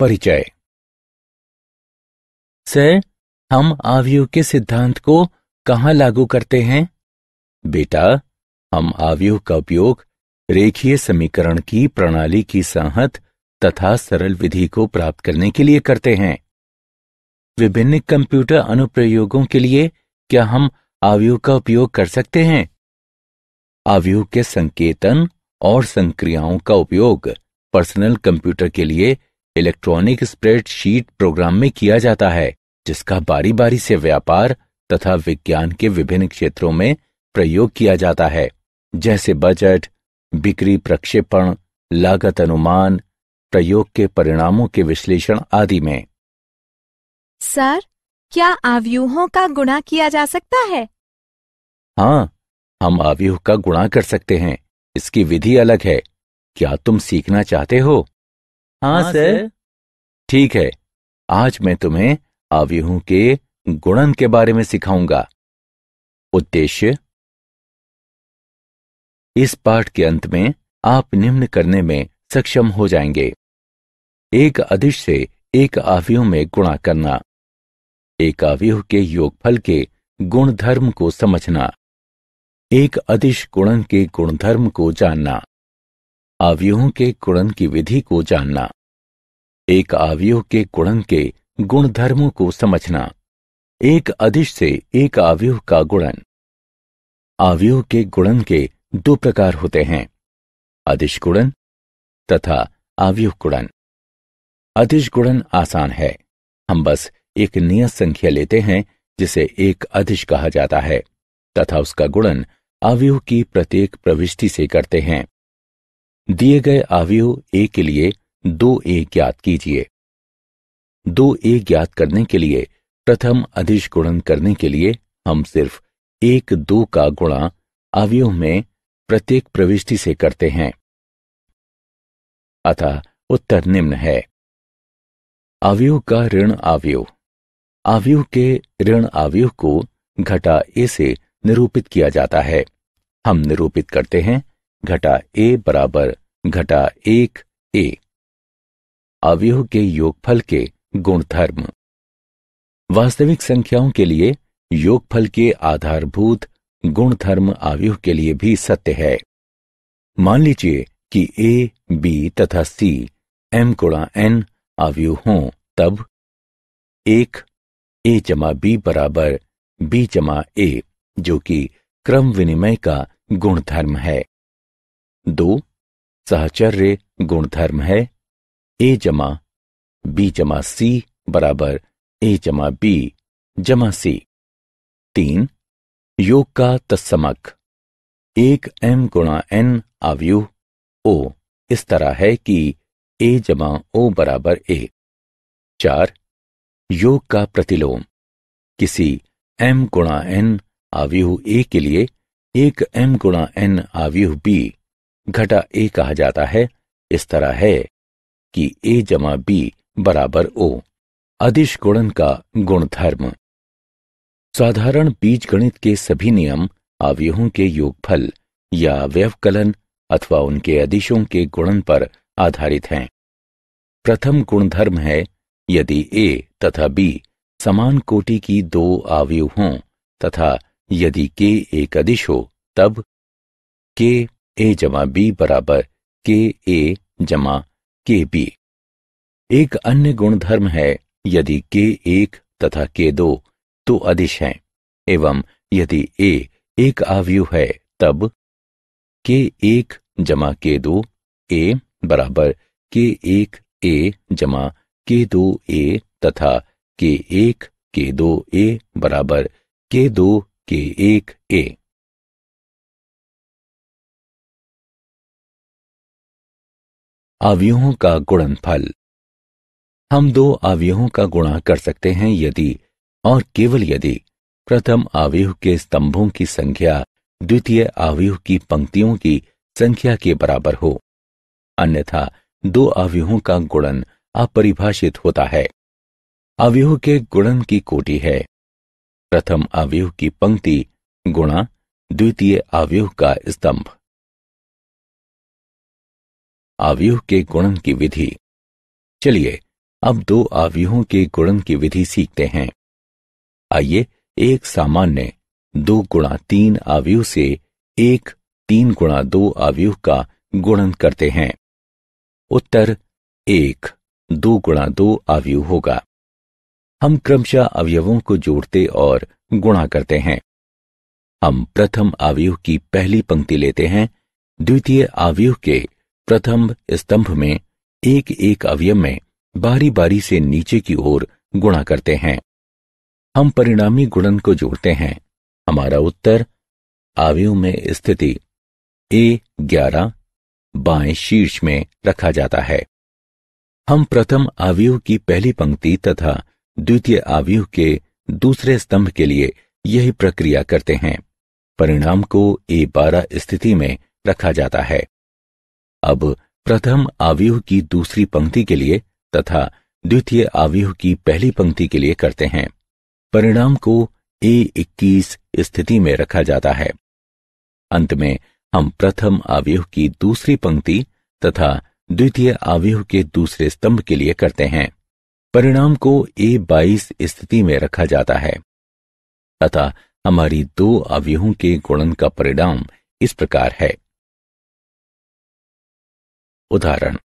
परिचय। सर हम आवियों के सिद्धांत को कहाँ लागू करते हैं? बेटा हम आवियों का उपयोग रेखीय समीकरण की प्रणाली की संहत तथा सरल विधि को प्राप्त करने के लिए करते हैं। विभिन्न कंप्यूटर अनुप्रयोगों के लिए क्या हम आवियों का उपयोग कर सकते हैं? आवियों के संकेतन और संक्रियाओं का उपयोग पर्सनल कंप्यूटर के लिए इलेक्ट्रॉनिक स्प्रेडशीट प्रोग्राम में किया जाता है जिसका बारी बारी से व्यापार तथा विज्ञान के विभिन्न क्षेत्रों में प्रयोग किया जाता है जैसे बजट बिक्री प्रक्षेपण लागत अनुमान प्रयोग के परिणामों के विश्लेषण आदि में। सर क्या आव्यूहों का गुणा किया जा सकता है? हाँ हम आव्यूह का गुणा कर सकते हैं इसकी विधि अलग है। क्या तुम सीखना चाहते हो? हाँ, हाँ सर। ठीक है। आज मैं तुम्हें आव्यूहों के गुणन के बारे में सिखाऊँगा। उद्देश्य? इस पाठ के अंत में आप निम्न करने में सक्षम हो जाएँगे। एक अधिश से एक आव्यूह में गुणा करना। एक आव्यूह के योगफल के गुणधर्म को समझना। एक अधिश गुणन के गुणधर्म को जानना। आव्यूहों के गुणन की विधि को जानना। एक आव्यूह के गुणन के गुणधर्मों को समझना। एक अधिश से एक आव्यूह का गुणन। आव्यूह के गुणन के दो प्रकार होते हैं। अधिश गुणन तथा आव्यूह गुणन अधिश गुणन आसान है। हम बस एक नियत संख्या लेते हैं, जिसे एक अधिश कहा जाता है, तथा उसका गुणन आव्यूह की प्रत्येक प्रविष्टि से करते हैं। दिए गए आव्यूह ए के लिए दो ए ज्ञात कीजिए। दो ए ज्ञात करने के लिए, प्रथम अधिश गुणन करने के लिए हम सिर्फ़ एक दो का गुणा आव्यूह में प्रत्येक प्रविष्टि से करते हैं। अतः उत्तर निम्न है। आव्यूह का ऋण आव्यूह आव्यूह के ऋण आव्यूह को घटा ए से निरूपित किया जाता है। हम निरूपित करते हैं घटा ए बराबर घटा एक ए। आव्यूह के योगफल के गुणधर्म। वास्तविक संख्याओं के लिए योगफल के आधारभूत गुणधर्म आव्यूह के लिए भी सत्य है। मान लीजिए कि ए बी तथा सी एम गुणा एन आव्यूह हों, तब एक ए जमा बी बराबर बी जमा ए जो कि क्रम विनिमय का गुणधर्म है। दो, सहचर्य गुणधर्म है, ए जमा बी जमा सी बराबर ए जमा बी जमा सी। तीन, योग का तत्समक, एक एम गुणा एन आव्यूह, ओ, इस तरह है कि ए जमा ओ बराबर ए। चार, योग का प्रतिलोम, किसी एम गुणा एन आव्यूह ए के लिए एक एम गुणा एन आव्यूह बी घटा ए कहा जाता है, इस तरह है कि ए जमा बी बराबर ओ। अधिश गुणन का गुणधर्म। साधारण बीज गणित के सभी नियम, अवयवों के योगफल या व्यवकलन अथवा उनके अधिशों के गुणन पर आधारित हैं। प्रथम गुणधर्म है, यदि ए तथा बी समान कोटि की दो आव्यूह हों तथा यदि के एक अधिश हो, तब के ए जमा बी बराबर के ए जमा के बी। एक अन्य गुणधर्म है, यदि के एक तथा के दो तो अधिश हैं। एवं यदि ए एक आवयु है, तब के एक जमा के दो ए बराबर के एक ए जमा के दो ए तथा के एक के दो ए बराबर के दो के एक ए। अवयवों का गुणनफल। हम दो अवयवों का गुणा कर सकते हैं यदि, और केवल यदि, प्रथम अवयव के स्तंभों की संख्या, द्वितीय अवयव की पंक्तियों की संख्या के बराबर हो। अन्यथा, दो अवयवों का गुणन अपरिभाषित होता है। अवयव के गुणन की कोटि है। प्रथम अवयव की पंक्ति, गुणा, द्वितीय अवयव का स्तंभ। अवयव के गुणन की विधि। चलिए, अब दो आव्यूहों के गुणन की विधि सीखते हैं। आइए, एक सामान्य, दो गुणा तीन आव्यूह से एक तीन गुणा दो आव्यूह का गुणन करते हैं। उत्तर, एक, दो गुणा दो आव्यूह होगा। हम क्रमशः अवयवों को जोड़ते और गुणा करते हैं। हम प्रथम आव्यूह की पहली पंक्ति लेते हैं, द्वितीय आव्यूह के प्रथम स्तंभ में एक एक अवयव में बारी बारी से नीचे की ओर गुणा करते हैं। हम परिणामी गुणन को जोड़ते हैं। हमारा उत्तर आव्यूह में स्थिति ए ग्यारह, बाएँ शीर्ष में रखा जाता है। हम प्रथम आव्यूह की पहली पंक्ति तथा द्वितीय आव्यूह के दूसरे स्तंभ के लिए यही प्रक्रिया करते हैं। परिणाम को ए बारह स्थिति में रखा जाता है। अब प्रथम आव्यूह की दूसरी पंक्ति के लिए तथा द्वितीय आव्यूह की पहली पंक्ति के लिए करते हैं। परिणाम को ए इक्कीस स्थिति में रखा जाता है। अंत में हम प्रथम आव्यूह की दूसरी पंक्ति तथा द्वितीय आव्यूह के दूसरे स्तंभ के लिए करते हैं। परिणाम को ए बाईस स्थिति में रखा जाता है। अतः हमारी दो अवयवों के गुणन का परिणाम इस प्रकार है। उदाहरण,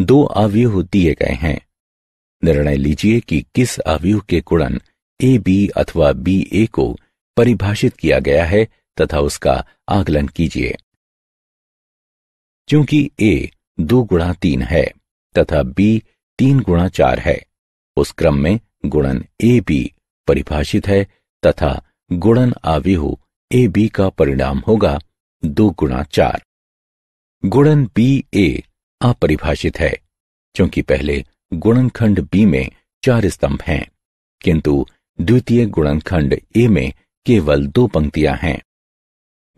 दो अवयव दिए गए हैं। निर्णय लीजिए कि किस अवयव के गुणन ए, बी अथवा बी, ए को परिभाषित किया गया है तथा उसका आकलन कीजिए। क्योंकि ए दो गुणा तीन है तथा बी तीन गुणा चार है, उस क्रम में गुणन ए, बी परिभाषित है तथा गुणन आव्यूह ए, बी का परिणाम होगा दो गुणा चार। गुणन बी ए अपरिभाषित है, क्योंकि पहले गुणनखंड बी में चार स्तंभ हैं, किंतु द्वितीय गुणनखंड ए में केवल दो पंक्तियाँ हैं।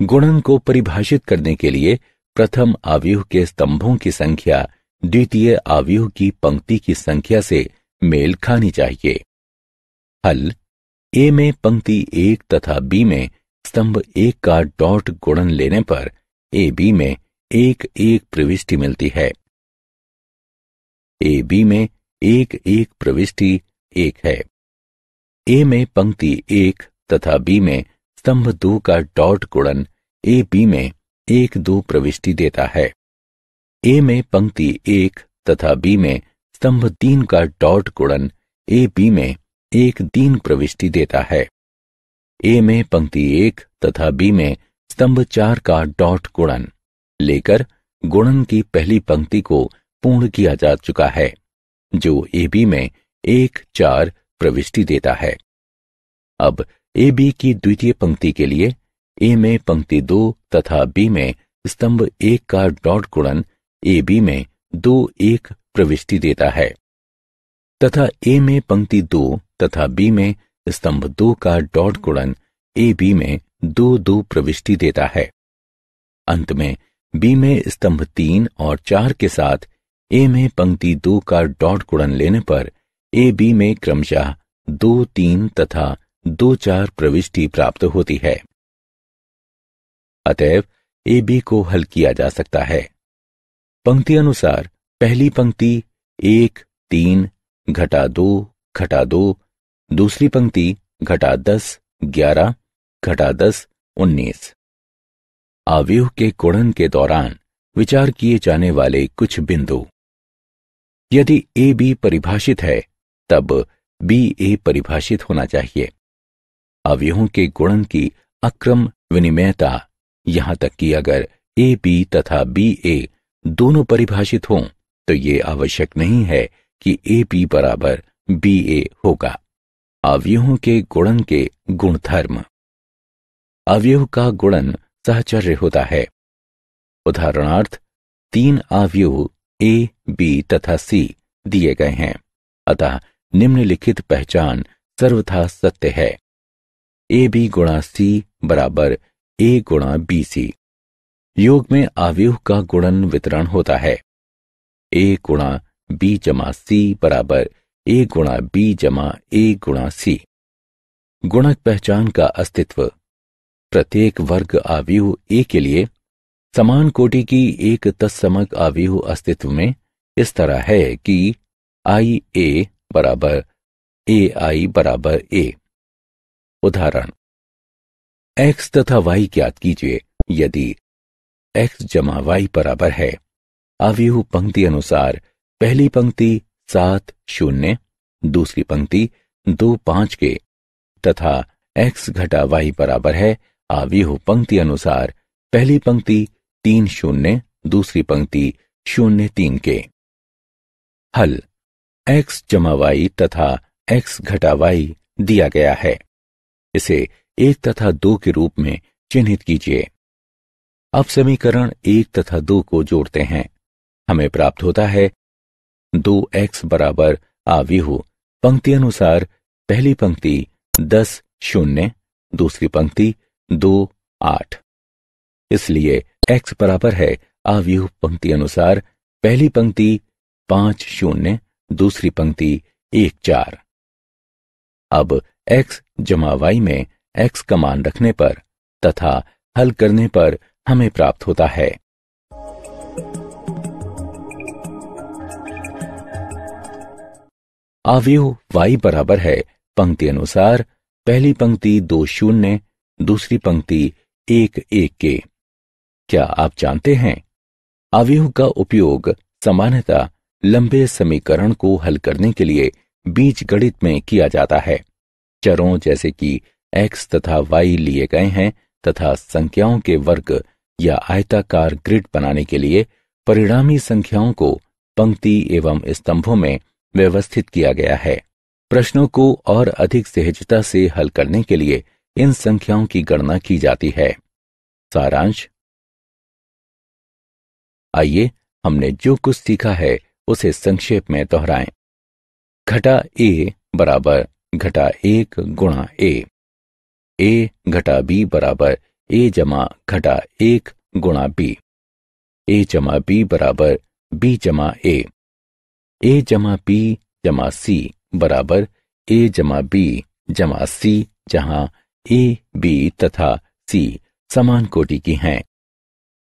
गुणन को परिभाषित करने के लिए प्रथम आव्यूह के स्तंभों की संख्या द्वितीय आव्यूह की पंक्ति की संख्या से मेल खानी चाहिए। हल ए में पंक्ति एक तथा बी में स्तंभ एक का डॉट गुणन लेने पर ए बी में एक एक प्रविष्टि मिलती है। ए बी में एक एक प्रविष्टि एक है। ए में पंक्ति एक तथा बी में स्तंभ दो का डॉट गुणन ए बी में एक दो प्रविष्टि देता है। ए में पंक्ति एक तथा बी में स्तंभ तीन का डॉट गुणन ए बी में एक तीन प्रविष्टि देता है। ए में पंक्ति एक तथा बी में स्तंभ चार का डॉट गुणन लेकर गुणन की पहली पंक्ति को पूर्ण किया जा चुका है, जो ए बी में एक चार प्रविष्टि देता है। अब ए बी की द्वितीय पंक्ति के लिए ए में पंक्ति दो तथा बी में स्तंभ एक का डॉट गुणन ए बी में दो एक प्रविष्टि देता है। तथा ए में पंक्ति दो तथा बी में स्तंभ दो का डॉट गुणन ए बी में दो दो प्रविष्टि देता है। अंत में बी में स्तंभ तीन और चार के साथ ए में पंक्ति दो का डॉट गुणन लेने पर ए बी में क्रमशः दो तीन तथा दो चार प्रविष्टि प्राप्त होती है। अतएव ए बी को हल किया जा सकता है। पंक्ति अनुसार पहली पंक्ति एक, तीन, घटा दो घटा दो, दूसरी पंक्ति घटा दस, ग्यारह, घटा दस, उन्नीस। आव्यूह के गुणन के दौरान विचार किए जाने वाले कुछ बिंदु। यदि ए बी परिभाषित है, तब बी ए परिभाषित होना चाहिए। अवयवों के गुणन की अक्रम विनिमयता, यहाँ तक कि अगर ए बी तथा बी ए दोनों परिभाषित हों तो ये आवश्यक नहीं है कि ए बी बराबर बी ए होगा। अवयवों के गुणन के गुणधर्म। अवयव का गुणन सहचर्य होता है। उदाहरणार्थ, तीन अवयव ए, बी तथा सी दिए गए हैं। अतः निम्नलिखित पहचान सर्वथा सत्य है। ए, बी गुणा सी बराबर ए गुणा बी सी। योग में आव्यूह का गुणन वितरण होता है। ए गुणा बी जमा सी बराबर ए गुणा बी जमा ए गुणा सी। गुणक पहचान का अस्तित्व प्रत्येक वर्ग आव्यूह ए के लिए समान कोटि की एक तत्समक आव्यूह अस्तित्व में इस तरह है कि आई ए बराबर ए आई बराबर ए। उदाहरण x तथा y ज्ञात कीजिए। यदि x जमा वाई बराबर है अवयु पंक्ति अनुसार पहली पंक्ति सात शून्य, दूसरी पंक्ति दो पाँच के, तथा x घटा वाई बराबर है अवयु पंक्ति अनुसार, पहली पंक्ति तीन शून्य, दूसरी पंक्ति शून्य तीन के। हल, x जमा वाई तथा x घटा वाई दिया गया है। इसे एक तथा दो के रूप में चिन्हित कीजिए। अब समीकरण एक तथा दो को जोड़ते हैं। हमें प्राप्त होता है दो एक्स बराबर आव्यूह पंक्ति अनुसार, पहली पंक्ति दस शून्य, दूसरी पंक्ति दो, आठ। इसलिए x बराबर है आव्यूह पंक्ति अनुसार, पहली पंक्ति पाँच शून्य, दूसरी पंक्ति एक चार। अब x जमा y में x का मान रखने पर तथा हल करने पर हमें प्राप्त होता है। अवयव y बराबर है पंक्ति अनुसार, पहली पंक्ति दो शून्य दूसरी पंक्ति एक एक के। क्या आप जानते हैं? अवयव का उपयोग सामान्यतः लंबे समीकरण को हल करने के लिए बीज गणित में किया जाता है। चरों जैसे कि x तथा y लिए गए हैं तथा संख्याओं के वर्ग या आयताकार ग्रिड बनाने के लिए परिणामी संख्याओं को पंक्ति एवं स्तंभों में व्यवस्थित किया गया है। प्रश्नों को और अधिक सहजता से हल करने के लिए इन संख्याओं की गणना की जाती है। सारांश। आइए हमने जो कुछ सीखा है, उसे संक्षेप में दोहराएँ। घटा ए बराबर घटा एक गुणा ए। ए घटा बी बराबर ए जमा घटा एक गुणा बी। ए जमा बी बराबर बी जमा ए। ए जमा बी जमा सी बराबर ए जमा बी जमा सी, जहाँ ए, बी तथा सी समान कोटि की हैं।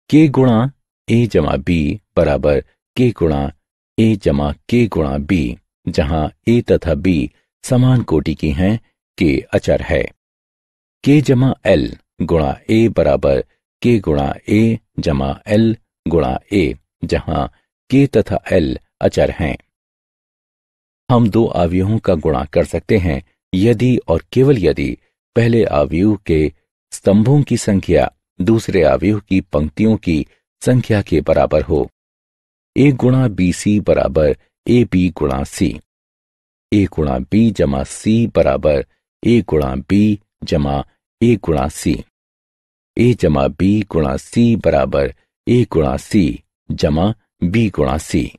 के गुणा ए जमा बी बराबर के गुणा ए जमा के गुणा बी, जहाँ ए तथा बी समान कोटि की हैं, के अचर है। के जमा एल गुणा ए बराबर के गुणा ए जमा एल गुणा ए, जहाँ के तथा एल अचर हैं। हम दो अवयवों का गुणा कर सकते हैं, यदि और केवल यदि पहले अवयव के स्तंभों की संख्या, दूसरे अवयव की पंक्तियों की संख्या के बराबर हो। ए गुणा बी सी बराबर ए बी गुणा सी। ए गुणा बी जमा सी बराबर ए गुणा बी जमा ए गुणा सी। ए जमा बी गुणा सी बराबर ए गुणा सी जमा बी गुणा सी।